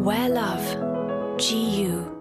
Where Love, GU.